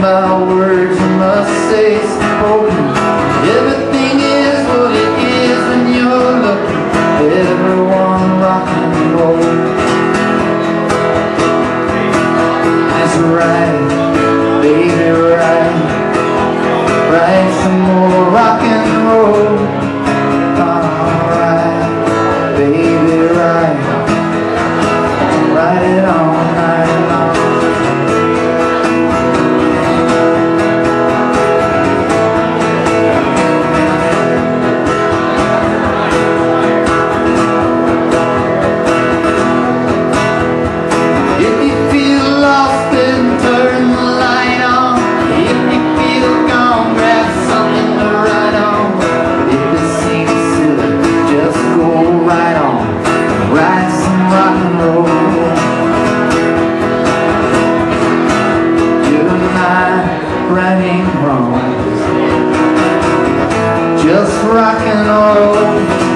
my words my say spoken. Everything is what it is when you're looking. Everyone rock and roll. That's right, baby, right. Write some more rock and roll. Alright, baby, right. Write it on. Just rockin' all